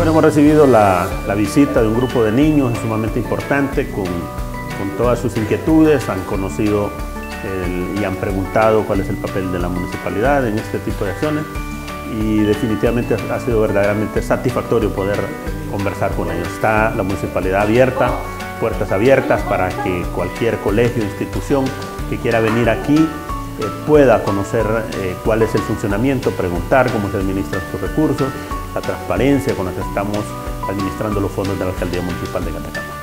Bueno, hemos recibido la, visita de un grupo de niños sumamente importante con, con todas sus inquietudes, han conocido y han preguntado cuál es el papel de la municipalidad en este tipo de acciones y definitivamente ha sido verdaderamente satisfactorio poder conversar con ellos. Está la municipalidad abierta, puertas abiertas para que cualquier colegio, institución que quiera venir aquí eh, pueda conocer eh, cuál es el funcionamiento, preguntar cómo se administran sus recursos, la transparencia con la que estamos administrando los fondos de la Alcaldía Municipal de Catacama.